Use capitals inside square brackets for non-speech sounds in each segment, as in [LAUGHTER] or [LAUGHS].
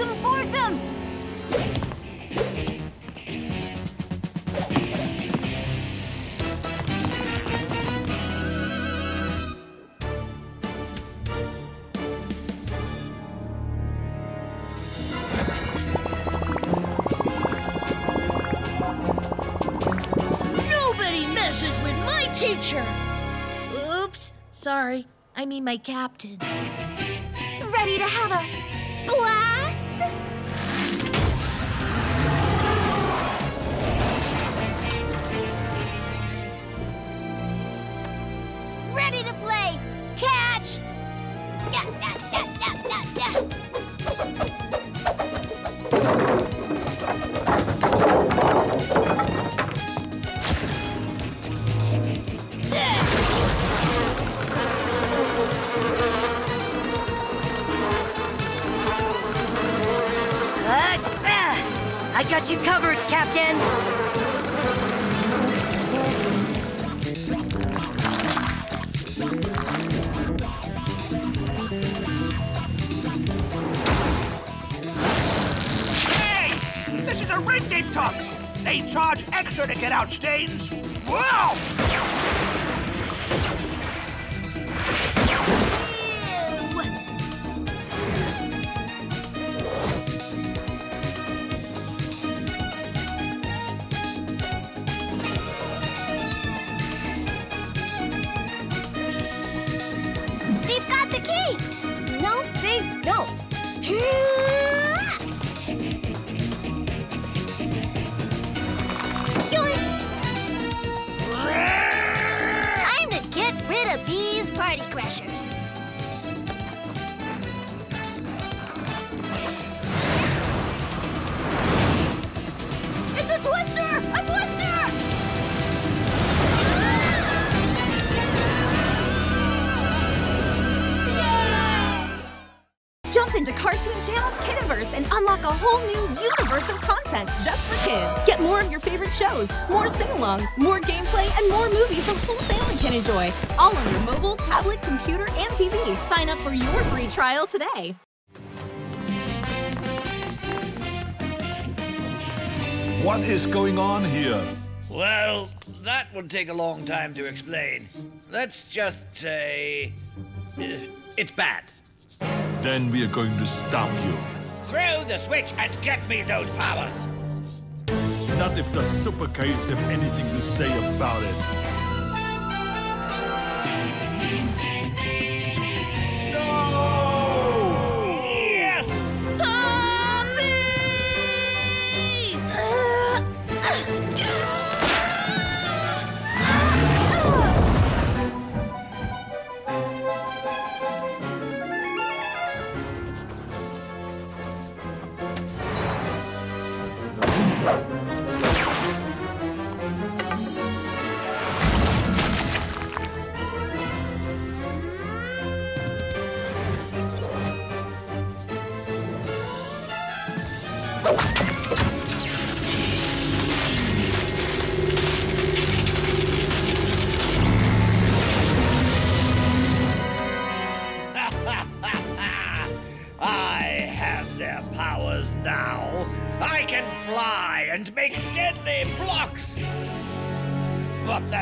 Fearsome foursome! Nobody messes with my teacher! Oops, sorry. I mean my captain. Ready to have a blast? Hey! This is a Red Game Talks! They charge extra to get out stains! Whoa! It's a twister! A twister! Jump into Kartoon Channel's Kidiverse and unlock a whole new universe shows, more sing-alongs, more gameplay, and more movies the whole family can enjoy. All on your mobile, tablet, computer, and TV. Sign up for your free trial today. What is going on here? Well, that would take a long time to explain. Let's just say. uh, it's bad. Then we are going to stop you. Throw the switch and get me those powers! Not if the Super K's have anything to say about it.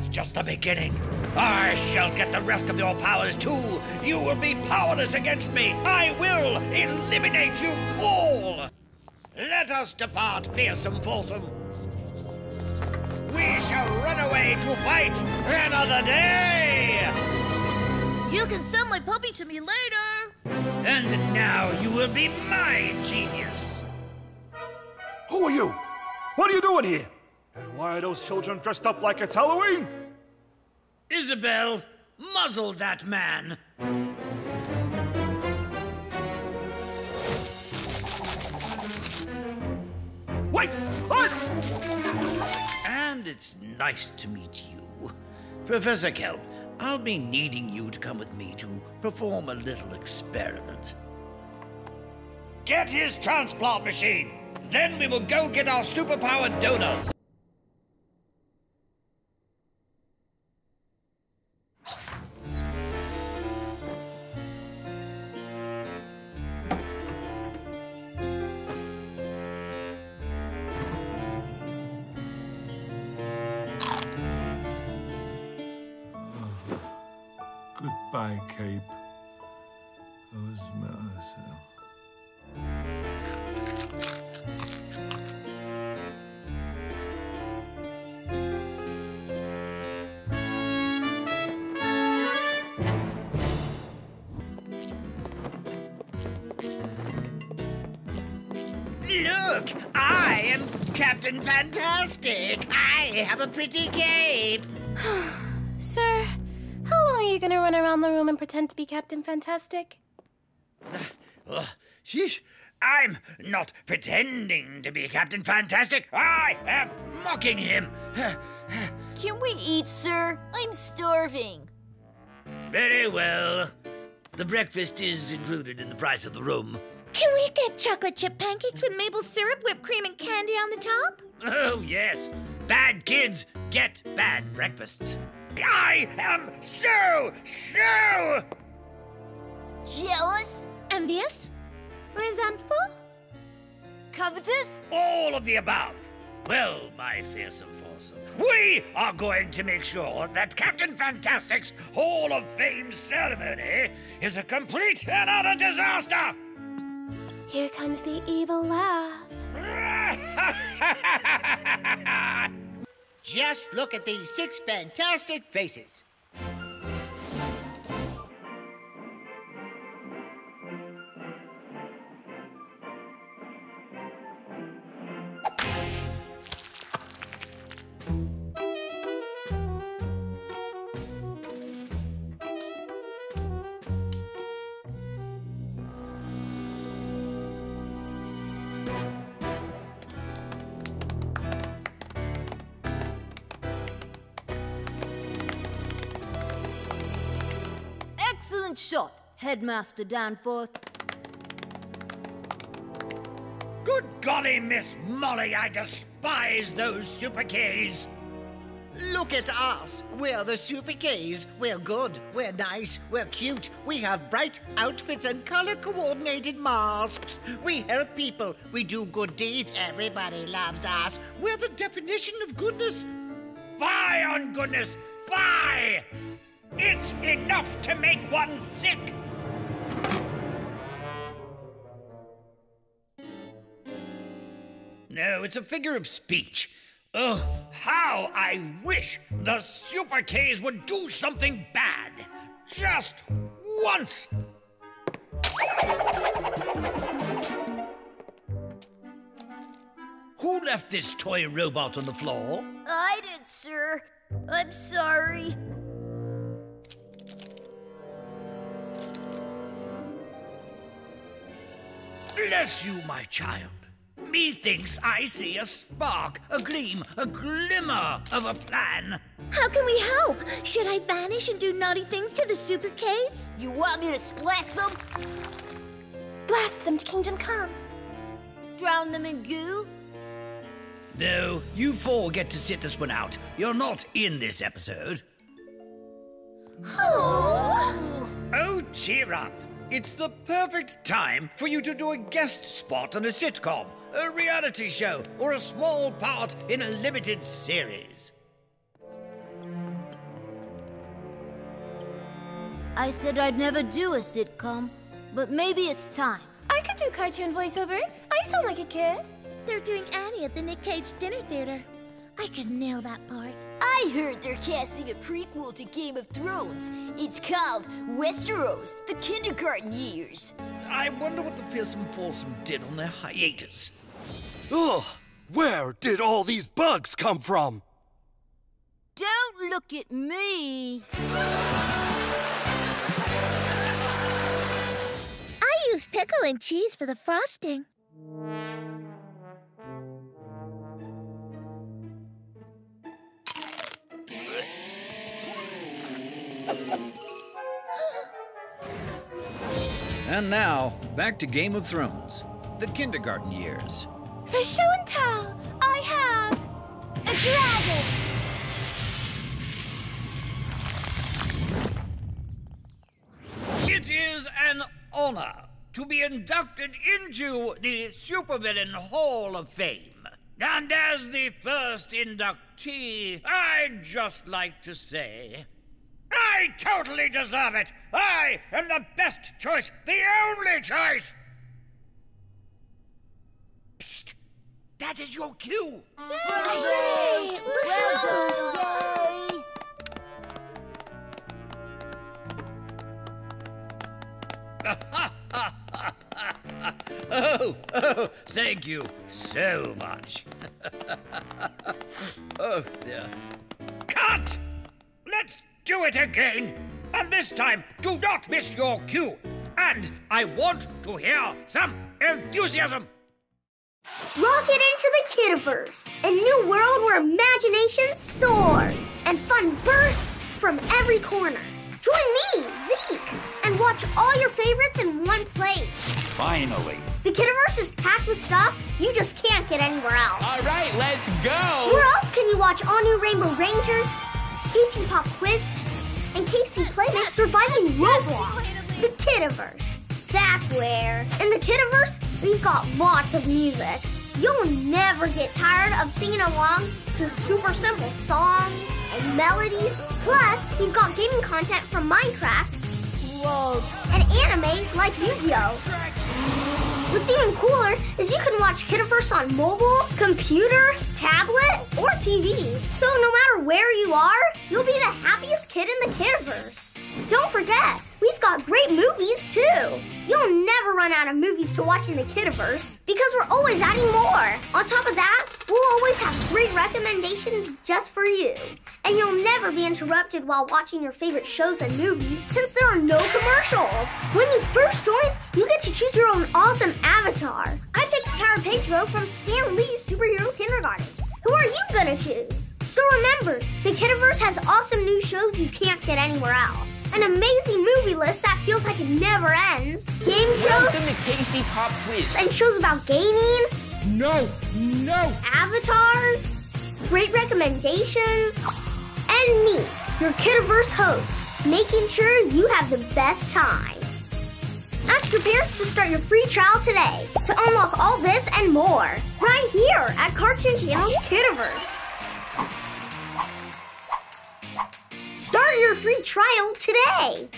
That's just the beginning. I shall get the rest of your powers too. You will be powerless against me. I will eliminate you all. Let us depart, fearsome foursome. We shall run away to fight another day. You can send my puppy to me later. And now you will be my genius. Who are you? What are you doing here? And why are those children dressed up like it's Halloween? Isabel, muzzle that man. Wait! Wait! And it's nice to meet you. Professor Kelp, I'll be needing you to come with me to perform a little experiment. Get his transplant machine! Then we will go get our superpowered donors. Goodbye, Cape. Osmosa. Look, I am Captain Fantastic. I have a pretty cape. [SIGHS] Sir, how long are you gonna run around the room and pretend to be Captain Fantastic? Ugh, sheesh. I'm not pretending to be Captain Fantastic. I am mocking him. Can we eat, sir? I'm starving. Very well. The breakfast is included in the price of the room. Can we get chocolate chip pancakes with maple syrup, whipped cream, and candy on the top? Oh, yes. Bad kids get bad breakfasts. I am so, so Jealous? Envious? Resentful? Covetous? all of the above. Well, my fearsome foursome, we are going to make sure that Captain Fantastic's Hall of Fame ceremony is a complete and utter disaster. Here comes the evil laugh. [LAUGHS] Just look at these six fantastic faces. Excellent shot, Headmaster Danforth. Good golly, Miss Molly, I despise those Super K's. Look at us. We're the Super K's. We're good. We're nice. We're cute. We have bright outfits and color coordinated masks. We help people. We do good deeds. Everybody loves us. We're the definition of goodness. Fie on goodness, fie! It's enough to make one sick. No, it's a figure of speech. Oh, how I wish the Super K's would do something bad. Just once. Who left this toy robot on the floor? I did, sir. I'm sorry. Bless you, my child. Methinks I see a spark, a gleam, a glimmer of a plan. How can we help? Should I vanish and do naughty things to the Super K's? You want me to splat them? Blast them to Kingdom Come. Drown them in goo? No, you four get to sit this one out. You're not in this episode. Oh! Oh, cheer up. It's the perfect time for you to do a guest spot on a sitcom, a reality show, or a small part in a limited series. I said I'd never do a sitcom, but maybe it's time. I could do cartoon voiceover. I sound like a kid. They're doing Annie at the Nick Cage Dinner Theater. I could nail that part. I heard they're casting a prequel to Game of Thrones. It's called Westeros, the Kindergarten Years. I wonder what the fearsome foursome did on their hiatus. Ugh! Where did all these bugs come from? Don't look at me. I use pickle and cheese for the frosting. [SIGHS] And now, back to Game of Thrones. The kindergarten years. For show and tell, I have a dragon. It is an honor to be inducted into the Supervillain Hall of Fame. And as the first inductee, I'd just like to say I totally deserve it! I am the best choice, the only choice! Psst! That is your cue! Yay! [LAUGHS] oh, oh, thank you so much. [LAUGHS] oh, dear. Cut! Let's do it again! And this time, do not miss your cue! And I want to hear some enthusiasm! Rocket into the Kidiverse, a new world where imagination soars and fun bursts from every corner. Join me, Zeke, and watch all your favorites in one place. Finally. The Kidiverse is packed with stuff you just can't get anywhere else. All right, let's go. Where else can you watch all new Rainbow Rangers, Casey Pop Quiz, and Casey Play make surviving Roblox? The Kidiverse. That's where. In the Kidiverse, we've got lots of music. You'll never get tired of singing along to super simple songs and melodies. Plus, we've got gaming content from Minecraft. Whoa. And anime like Yu-Gi-Oh! What's even cooler is you can watch Kidiverse on mobile, computer, tablet, or TV. So no matter where you are, you'll be the happiest kid in the Kidiverse. Don't forget, we've got great movies too. You'll never run out of movies to watch in the Kidiverse because we're always adding more. On top of that, we'll always have great recommendations just for you. And you'll never be interrupted while watching your favorite shows and movies since there are no commercials. When you first join, you get to choose your own awesome avatar. I picked Cara Pedro from Stan Lee's Superhero Kindergarten. Who are you gonna choose? So remember, the Kidiverse has awesome new shows you can't get anywhere else. An amazing movie list that feels like it never ends. Game shows. Welcome to Casey Pop Quiz. And shows about gaming. No, no. Avatars. Great recommendations. And me, your Kidiverse host, making sure you have the best time. Ask your parents to start your free trial today to unlock all this and more right here at Kartoon Channel's Kidiverse. Your free trial today.